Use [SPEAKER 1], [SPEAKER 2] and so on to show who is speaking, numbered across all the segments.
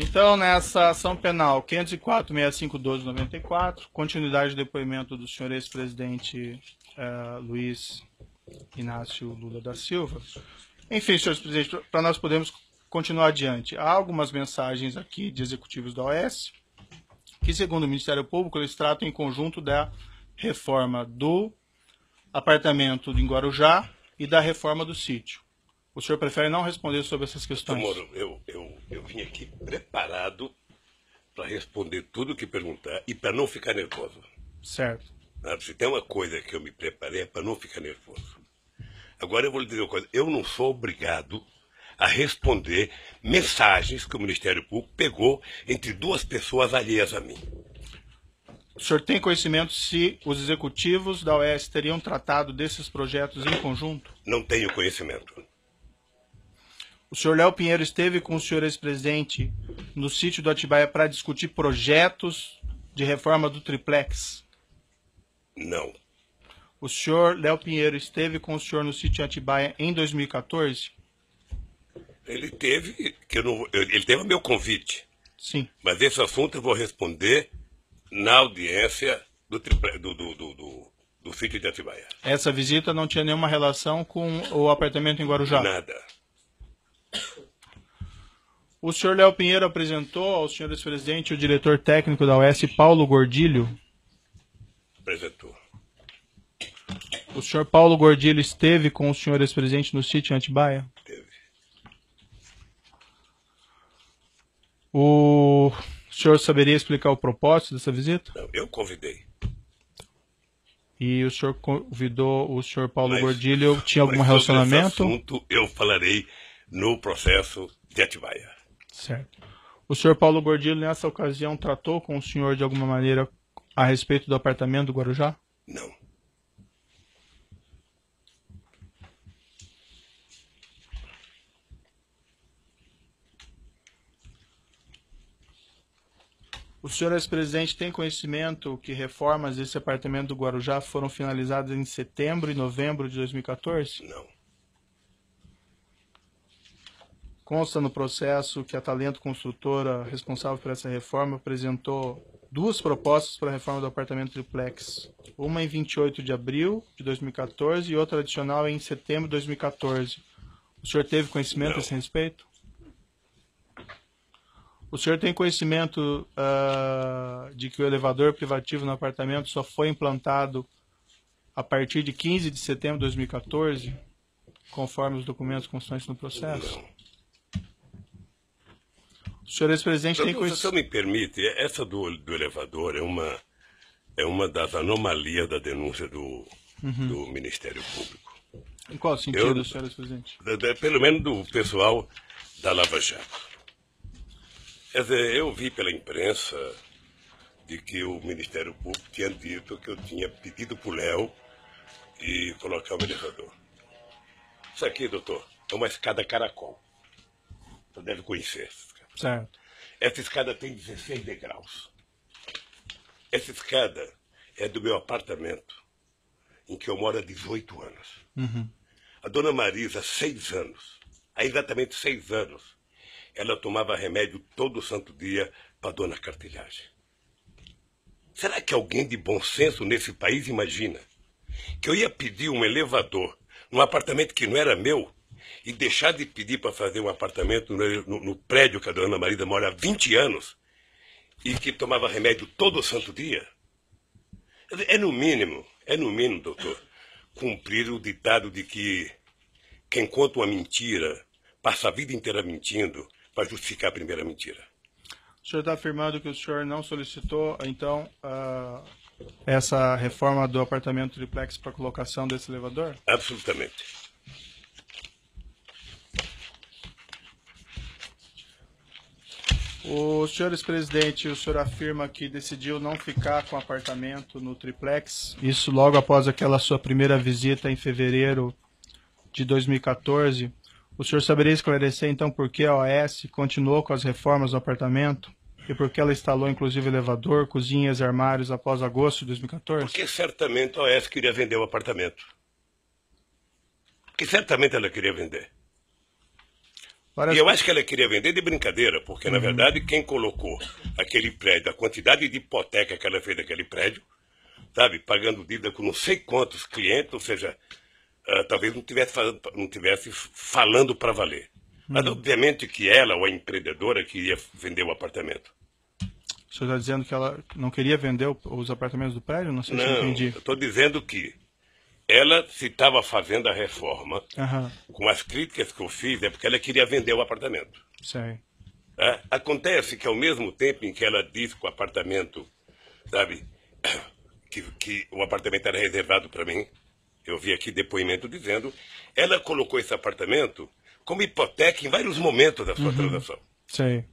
[SPEAKER 1] Então, nessa ação penal 504-6512-94, continuidade do depoimento do senhor ex-presidente uh, Luiz Inácio Lula da Silva. Enfim, senhores presidentes, para nós podermos continuar adiante, há algumas mensagens aqui de executivos da OS que, segundo o Ministério Público, eles tratam em conjunto da reforma do apartamento em Guarujá e da reforma do sítio. O senhor prefere não responder sobre essas questões?
[SPEAKER 2] Moro, eu, eu, eu vim aqui preparado para responder tudo o que perguntar e para não ficar nervoso.
[SPEAKER 1] Certo.
[SPEAKER 2] Se tem uma coisa que eu me preparei é para não ficar nervoso. Agora eu vou lhe dizer uma coisa. Eu não sou obrigado a responder mensagens que o Ministério Público pegou entre duas pessoas alheias a mim.
[SPEAKER 1] O senhor tem conhecimento se os executivos da OES teriam tratado desses projetos em conjunto?
[SPEAKER 2] Não tenho conhecimento.
[SPEAKER 1] O senhor Léo Pinheiro esteve com o senhor ex-presidente no sítio do Atibaia para discutir projetos de reforma do triplex?
[SPEAKER 2] Não.
[SPEAKER 1] O senhor Léo Pinheiro esteve com o senhor no sítio Atibaia em 2014?
[SPEAKER 2] Ele teve, que eu não, ele teve o meu convite.
[SPEAKER 1] Sim.
[SPEAKER 2] Mas esse assunto eu vou responder na audiência do, triple, do, do, do, do, do sítio de Atibaia.
[SPEAKER 1] Essa visita não tinha nenhuma relação com o apartamento em Guarujá?
[SPEAKER 2] Nada.
[SPEAKER 1] O senhor Léo Pinheiro apresentou ao senhor ex-presidente o diretor técnico da OS, Paulo Gordilho?
[SPEAKER 2] Apresentou.
[SPEAKER 1] O senhor Paulo Gordilho esteve com o senhor ex-presidente no sítio Antibaia?
[SPEAKER 2] Teve.
[SPEAKER 1] O senhor saberia explicar o propósito dessa visita?
[SPEAKER 2] Não, eu convidei.
[SPEAKER 1] E o senhor convidou o senhor Paulo
[SPEAKER 2] Mas-
[SPEAKER 1] Gordilho, tinha algum relacionamento?
[SPEAKER 2] Esse assunto eu falarei no processo de Atibaia.
[SPEAKER 1] Certo. O senhor Paulo Gordilho, nessa ocasião, tratou com o senhor de alguma maneira a respeito do apartamento do Guarujá?
[SPEAKER 2] Não.
[SPEAKER 1] O senhor ex-presidente tem conhecimento que reformas desse apartamento do Guarujá foram finalizadas em setembro e novembro de 2014?
[SPEAKER 2] Não.
[SPEAKER 1] Consta no processo que a Talento Construtora, responsável por essa reforma, apresentou duas propostas para a reforma do apartamento triplex. Uma em 28 de abril de 2014 e outra adicional em setembro de 2014. O senhor teve conhecimento a esse respeito? O senhor tem conhecimento ah, de que o elevador privativo no apartamento só foi implantado a partir de 15 de setembro de 2014, conforme os documentos constantes no processo?
[SPEAKER 2] Não.
[SPEAKER 1] O senhor ex-presidente tem
[SPEAKER 2] Se você me permite, essa do, do elevador é uma, é uma das anomalias da denúncia do, do Ministério Público.
[SPEAKER 1] Em qual sentido,
[SPEAKER 2] Eu-
[SPEAKER 1] senhor ex-presidente?
[SPEAKER 2] Pelo menos do pessoal da Lava Jato. Quer dizer, eu vi pela imprensa de que o Ministério Público tinha dito que eu tinha pedido para o Léo e colocar um elevador. Isso aqui, doutor, é uma escada caracol. Você deve conhecer.
[SPEAKER 1] Certo.
[SPEAKER 2] Essa escada tem 16 degraus. Essa escada é do meu apartamento, em que eu moro há 18 anos. A dona Marisa, seis anos, há exatamente seis anos, ela tomava remédio todo santo dia para dona cartilhagem. Será que alguém de bom senso nesse país imagina que eu ia pedir um elevador num apartamento que não era meu e deixar de pedir para fazer um apartamento no, no- no prédio que a dona Marisa mora há 20 anos e que tomava remédio todo santo dia? É no mínimo, é no mínimo, doutor, cumprir o ditado de que quem conta uma mentira passa a vida inteira mentindo para justificar a primeira mentira.
[SPEAKER 1] O senhor está afirmando que o senhor não solicitou, então, essa reforma do apartamento triplex para colocação desse elevador?
[SPEAKER 2] Absolutamente.
[SPEAKER 1] O senhor ex-presidente, o senhor afirma que decidiu não ficar com o apartamento no triplex, isso logo após aquela sua primeira visita em fevereiro de 2014. O senhor saberia esclarecer, então, por que a OAS continuou com as reformas no apartamento? E por que ela instalou, inclusive, elevador, cozinhas e armários após agosto de 2014?
[SPEAKER 2] Porque certamente a OS queria vender o apartamento. Porque certamente ela queria vender. Parece... E eu acho que ela queria vender de brincadeira, porque, uhum. na verdade, quem colocou aquele prédio, a quantidade de hipoteca que ela fez daquele prédio, sabe, pagando dívida com não sei quantos clientes, ou seja, uh, talvez não tivesse, não tivesse falando para valer. Mas, uhum. obviamente, que ela, ou a empreendedora, queria vender o apartamento.
[SPEAKER 1] O senhor está dizendo que ela não queria vender os apartamentos do prédio? Não sei
[SPEAKER 2] não,
[SPEAKER 1] se
[SPEAKER 2] eu
[SPEAKER 1] entendi.
[SPEAKER 2] Estou dizendo que ela, se estava fazendo a reforma, uhum. com as críticas que eu fiz, é porque ela queria vender o apartamento.
[SPEAKER 1] Sei.
[SPEAKER 2] É? Acontece que ao mesmo tempo em que ela disse que o apartamento, sabe, que, que o apartamento era reservado para mim, eu vi aqui depoimento dizendo, ela colocou esse apartamento como hipoteca em vários momentos da sua uhum. transação.
[SPEAKER 1] Sei.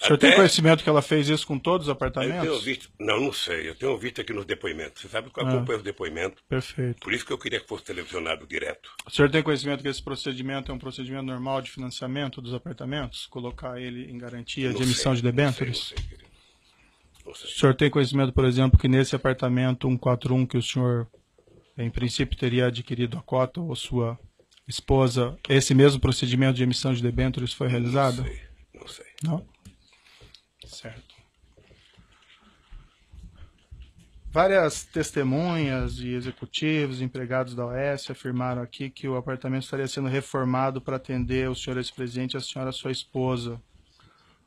[SPEAKER 1] O senhor Até... tem conhecimento que ela fez isso com todos os apartamentos? Eu
[SPEAKER 2] tenho visto, não, não sei. Eu tenho visto aqui nos depoimentos. Você sabe que eu ah, acompanho os depoimentos.
[SPEAKER 1] Perfeito.
[SPEAKER 2] Por isso que eu queria que fosse televisionado direto.
[SPEAKER 1] O senhor tem conhecimento que esse procedimento é um procedimento normal de financiamento dos apartamentos? Colocar ele em garantia de emissão sei, de debêntures? Não sei, não sei, O senhor tem conhecimento, por exemplo, que nesse apartamento 141 que o senhor, em princípio, teria adquirido a cota ou sua esposa, esse mesmo procedimento de emissão de debêntures foi realizado?
[SPEAKER 2] Não sei, não sei.
[SPEAKER 1] Não? Certo. Várias testemunhas e executivos, empregados da OS afirmaram aqui que o apartamento estaria sendo reformado para atender o senhor ex-presidente e a senhora sua esposa.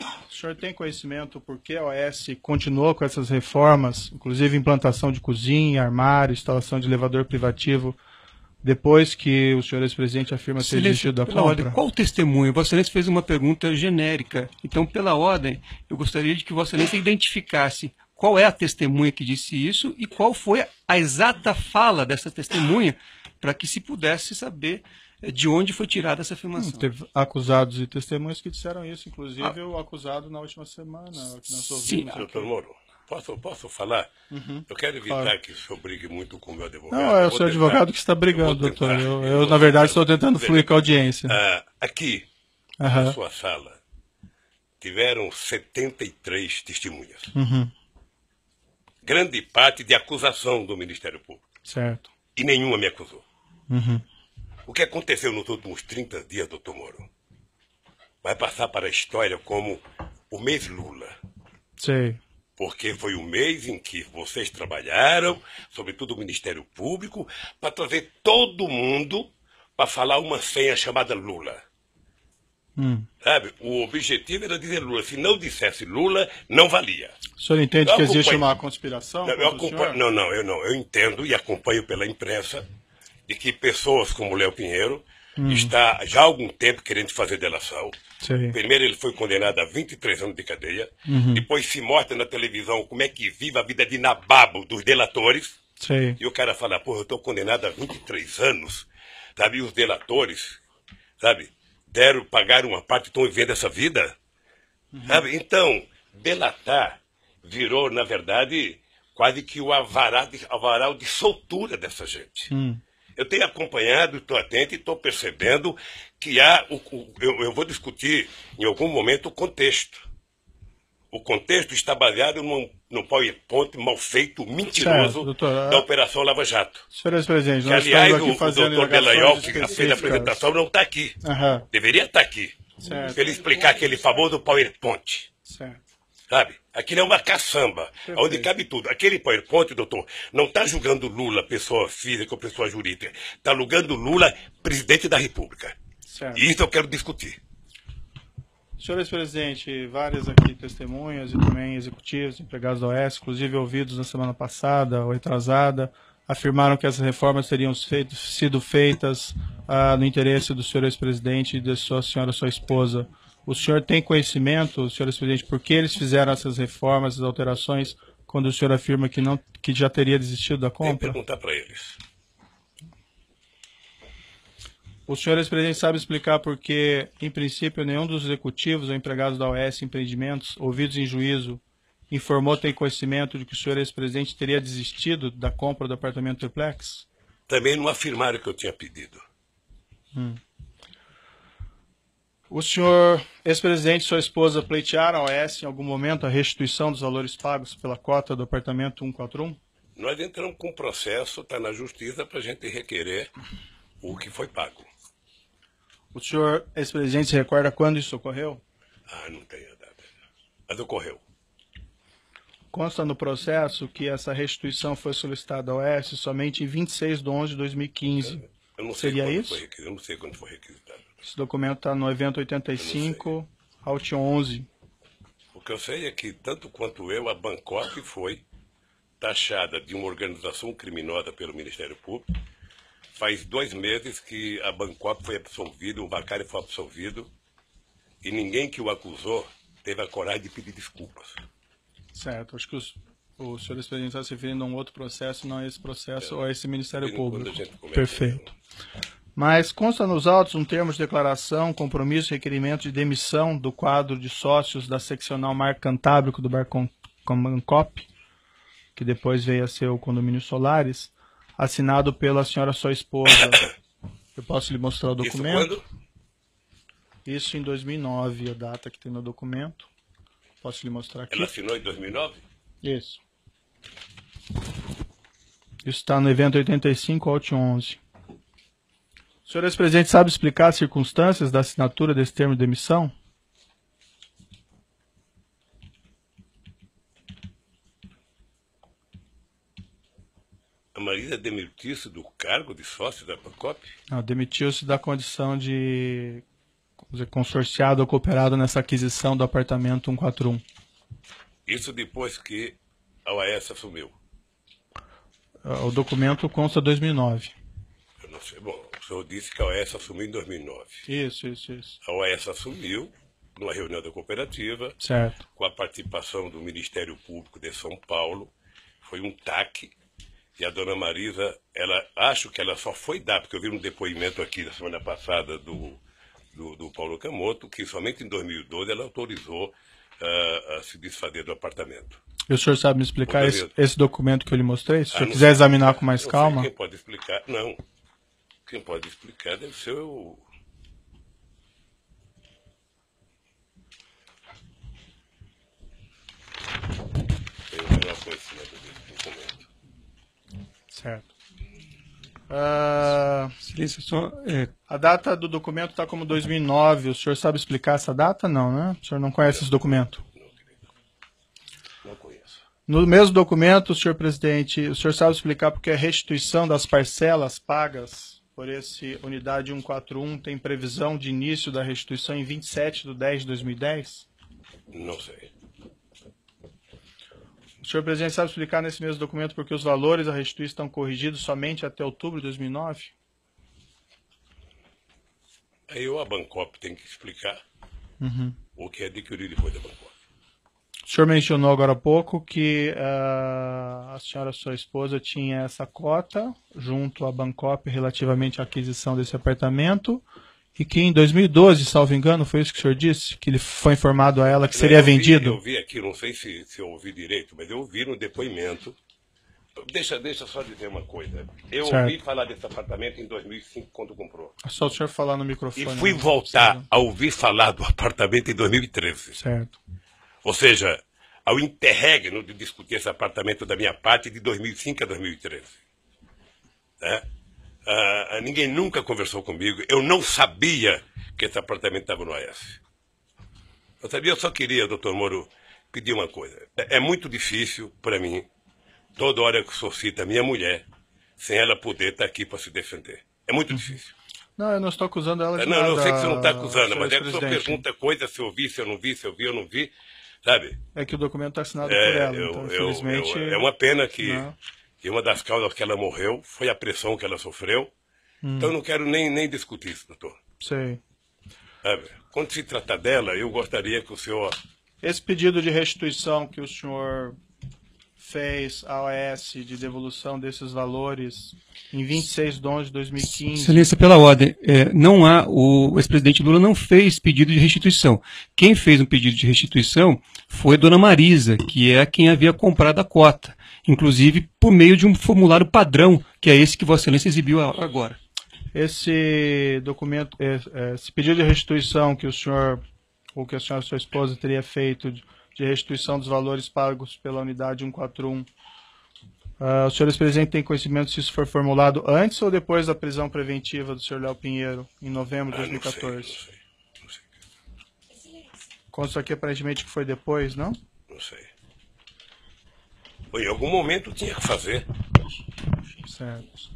[SPEAKER 1] O senhor tem conhecimento por que a OS continuou com essas reformas, inclusive implantação de cozinha, armário, instalação de elevador privativo, depois que o senhor ex-presidente afirma ter desistido da compra?
[SPEAKER 3] Ordem, qual o testemunho? Vossa Excelência fez uma pergunta genérica. Então, pela ordem, eu gostaria de que Vossa Excelência identificasse qual é a testemunha que disse isso e qual foi a exata fala dessa testemunha, para que se pudesse saber eh, de onde foi tirada essa afirmação. Hum,
[SPEAKER 1] teve acusados e testemunhas que disseram isso, inclusive ah. o acusado na última semana. Que nós
[SPEAKER 2] Sim, doutor Moro. Posso, posso falar? Uhum. Eu quero evitar claro. que o senhor brigue muito com o meu advogado.
[SPEAKER 1] Não, é o seu advogado que está brigando, eu doutor. Eu, eu, eu, na verdade, estou tentando fluir com a audiência.
[SPEAKER 2] Ah, aqui, uhum. na sua sala, tiveram 73 testemunhas. Uhum. Grande parte de acusação do Ministério Público.
[SPEAKER 1] Certo.
[SPEAKER 2] E nenhuma me acusou. Uhum. O que aconteceu nos últimos 30 dias, doutor Moro, vai passar para a história como o mês Lula.
[SPEAKER 1] Sei
[SPEAKER 2] porque foi o mês em que vocês trabalharam, sobretudo o Ministério Público, para trazer todo mundo para falar uma senha chamada Lula. Hum. Sabe? O objetivo era dizer Lula. Se não dissesse Lula, não valia.
[SPEAKER 1] O senhor entende eu que existe uma conspiração?
[SPEAKER 2] Não, eu acompanho... não, não, eu não. Eu entendo e acompanho pela imprensa de que pessoas como Léo Pinheiro hum. está já há algum tempo querendo fazer delação. Sim. Primeiro ele foi condenado a 23 anos de cadeia, uhum. depois se mostra na televisão como é que vive a vida de nababo dos delatores. Sim. E o cara fala, porra, eu estou condenado a 23 anos, sabe? E os delatores, sabe, deram, pagaram uma parte, estão vivendo essa vida. Uhum. Sabe? Então, delatar virou, na verdade, quase que o avaral de, avaral de soltura dessa gente. Uhum. Eu tenho acompanhado, estou atento e estou percebendo que há. O, o, eu, eu, vou discutir em algum momento o contexto. O contexto está baseado num, num PowerPoint mal feito, mentiroso, certo, doutor, da Operação Lava Jato.
[SPEAKER 1] Senhores presidentes,
[SPEAKER 2] que, aliás, o, o doutor Delayol, que fez a apresentação, não está aqui. Uhum. Deveria estar aqui. Para ele explicar aquele famoso PowerPoint. Certo. Sabe? Aquilo é uma caçamba, Perfeito. onde cabe tudo. Aquele PowerPoint, doutor, não está julgando Lula, pessoa física ou pessoa jurídica. Está julgando Lula, presidente da República. Certo. E isso eu quero discutir.
[SPEAKER 1] Senhores presidente, várias aqui testemunhas e também executivos, empregados da OS, inclusive ouvidos na semana passada ou retrasada, afirmaram que essas reformas teriam feito, sido feitas ah, no interesse do senhor ex-presidente e da sua senhora, sua esposa. O senhor tem conhecimento, senhor presidente, por que eles fizeram essas reformas, essas alterações, quando o senhor afirma que, não, que já teria desistido da compra? Tem
[SPEAKER 2] que perguntar para eles.
[SPEAKER 1] O senhor ex-presidente sabe explicar por que, em princípio, nenhum dos executivos ou empregados da OS Empreendimentos, ouvidos em juízo, informou ter conhecimento de que o senhor ex-presidente teria desistido da compra do apartamento triplex?
[SPEAKER 2] Também não afirmaram que eu tinha pedido. Hum.
[SPEAKER 1] O senhor ex-presidente e sua esposa pleitearam ao OS em algum momento a restituição dos valores pagos pela cota do apartamento 141?
[SPEAKER 2] Nós entramos com um processo, está na justiça, para a gente requerer o que foi pago.
[SPEAKER 1] O senhor, ex-presidente, se recorda quando isso ocorreu?
[SPEAKER 2] Ah, não tenho a data. Mas ocorreu.
[SPEAKER 1] Consta no processo que essa restituição foi solicitada ao S somente em 26 de 11 de 2015.
[SPEAKER 2] Eu não sei
[SPEAKER 1] Seria isso?
[SPEAKER 2] Foi, eu não sei quando foi requisitado.
[SPEAKER 1] Esse documento está no evento 85, Alt 11.
[SPEAKER 2] O que eu sei é que, tanto quanto eu, a Bangkok foi taxada de uma organização criminosa pelo Ministério Público. Faz dois meses que a Bangkok foi absolvida, o Bacari foi absolvido, e ninguém que o acusou teve a coragem de pedir desculpas.
[SPEAKER 1] Certo. Acho que os, o senhor ex-presidente está se referindo a um outro processo, não a esse processo ou a esse Ministério Público. Perfeito. Mas consta nos autos um termo de declaração, compromisso requerimento de demissão do quadro de sócios da seccional Mar Cantábrico do Barcon Bangkok, que depois veio a ser o condomínio Solares, assinado pela senhora sua esposa. Eu posso lhe mostrar o
[SPEAKER 2] Isso
[SPEAKER 1] documento?
[SPEAKER 2] quando?
[SPEAKER 1] Isso em 2009, a data que tem no documento. Posso lhe mostrar aqui?
[SPEAKER 2] Ela assinou em 2009?
[SPEAKER 1] Isso. Isso está no evento 85 Alt 11. O senhor ex-presidente sabe explicar as circunstâncias da assinatura desse termo de demissão?
[SPEAKER 2] A Marisa demitiu-se do cargo de sócio da Bangkok?
[SPEAKER 1] Não, demitiu-se da condição de dizer, consorciado ou cooperado nessa aquisição do apartamento 141.
[SPEAKER 2] Isso depois que a OAS assumiu.
[SPEAKER 1] O documento consta 2009.
[SPEAKER 2] Bom, o senhor disse que a OAS assumiu em 2009.
[SPEAKER 1] Isso, isso, isso.
[SPEAKER 2] A OAS assumiu numa reunião da cooperativa,
[SPEAKER 1] Certo.
[SPEAKER 2] com a participação do Ministério Público de São Paulo. Foi um TAC. E a dona Marisa, ela acho que ela só foi dar, porque eu vi um depoimento aqui da semana passada do, do, do Paulo Camoto, que somente em 2012 ela autorizou ah, a se desfazer do apartamento.
[SPEAKER 1] E o senhor sabe me explicar esse, esse documento que eu lhe mostrei? Se o
[SPEAKER 2] Ah,
[SPEAKER 1] senhor quiser examinar com mais calma.
[SPEAKER 2] Quem pode explicar? Não. Quem pode explicar deve ser o. Tem alguma conhecimento desse documento.
[SPEAKER 1] Certo. Ah,
[SPEAKER 3] Excelência, só é,
[SPEAKER 1] a data do documento está como 2009. O senhor sabe explicar essa data? Não, né? O senhor não conhece esse documento?
[SPEAKER 2] Não, querido. Não conheço.
[SPEAKER 1] No mesmo documento, senhor presidente, o senhor sabe explicar porque a restituição das parcelas pagas por esse unidade 141 tem previsão de início da restituição em 27 de 10 de 2010?
[SPEAKER 2] Não sei.
[SPEAKER 1] O senhor presidente sabe explicar nesse mesmo documento porque os valores da restituição estão corrigidos somente até outubro de 2009?
[SPEAKER 2] Aí eu, a tem que explicar
[SPEAKER 1] Uhum.
[SPEAKER 2] o que é adquirido depois da Bangkok.
[SPEAKER 1] O senhor mencionou agora há pouco que ah, a senhora, sua esposa, tinha essa cota junto à Bangkok relativamente à aquisição desse apartamento e que em 2012, salvo engano, foi isso que o senhor disse? Que ele foi informado a ela que seria
[SPEAKER 2] Eu vi-
[SPEAKER 1] vendido?
[SPEAKER 2] Eu vi aqui, não sei se, se eu ouvi direito, mas eu ouvi no depoimento. Deixa, deixa só dizer uma coisa. Eu
[SPEAKER 1] Certo.
[SPEAKER 2] ouvi falar desse apartamento em 2005, quando comprou.
[SPEAKER 1] É Só o senhor falar no
[SPEAKER 2] E
[SPEAKER 1] microfone.
[SPEAKER 2] fui
[SPEAKER 1] né?
[SPEAKER 2] voltar a ouvir falar do apartamento em 2013.
[SPEAKER 1] Certo.
[SPEAKER 2] Ou seja, ao interregno de discutir esse apartamento da minha parte de 2005 a 2013. Né? Ah, ninguém nunca conversou comigo. Eu não sabia que esse apartamento estava no AS. Eu sabia, eu só queria, doutor Moro, pedir uma coisa. É, é muito difícil para mim, toda hora que o senhor cita a minha mulher, sem ela poder estar aqui para se defender. É muito difícil.
[SPEAKER 1] Não, eu não estou acusando ela de
[SPEAKER 2] É, Não,
[SPEAKER 1] nada.
[SPEAKER 2] eu sei que você não está acusando, mas é que o senhor pergunta coisa se eu vi, se eu não vi, se eu vi, eu não vi, sabe?
[SPEAKER 1] É que o documento está assinado
[SPEAKER 2] É,
[SPEAKER 1] por ela,
[SPEAKER 2] eu-
[SPEAKER 1] então,
[SPEAKER 2] eu-
[SPEAKER 1] infelizmente...
[SPEAKER 2] eu- é uma pena que,
[SPEAKER 1] Não.
[SPEAKER 2] que uma das causas que ela morreu foi a pressão que ela sofreu.
[SPEAKER 1] Hum.
[SPEAKER 2] Então eu não quero nem, nem discutir isso, doutor.
[SPEAKER 1] Sei.
[SPEAKER 2] Sabe? Quando se tratar dela, eu gostaria que o senhor.
[SPEAKER 1] Esse pedido de restituição que o senhor fez à OAS de devolução desses valores em 26 de 11 de 2015.
[SPEAKER 3] Excelência, pela ordem, é, não há, o ex-presidente Lula não fez pedido de restituição. Quem fez um pedido de restituição foi a dona Marisa, que é quem havia comprado a cota, inclusive por meio de um formulário padrão, que é esse que Vossa Excelência exibiu a- agora.
[SPEAKER 1] Esse documento, é, é, esse pedido de restituição que o senhor ou que a senhora sua esposa teria feito de restituição dos valores pagos pela unidade 141 Uh, os senhores presidentes têm conhecimento se isso foi formulado antes ou depois da prisão preventiva do senhor Léo Pinheiro, em novembro de 2014?
[SPEAKER 2] Ah, não sei, não sei. Não sei.
[SPEAKER 1] Consta aqui aparentemente que foi depois, não?
[SPEAKER 2] Não sei. Bom, em algum momento tinha que fazer.
[SPEAKER 1] Certo.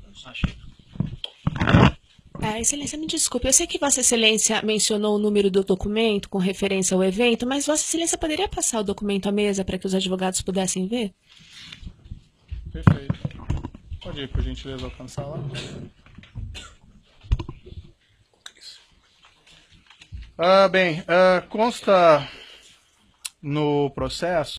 [SPEAKER 4] É, excelência, me desculpe. Eu sei que Vossa Excelência mencionou o número do documento com referência ao evento, mas Vossa Excelência poderia passar o documento à mesa para que os advogados pudessem ver?
[SPEAKER 1] Perfeito. Pode ir, por gentileza, alcançar lá. Ah, bem, ah, consta no processo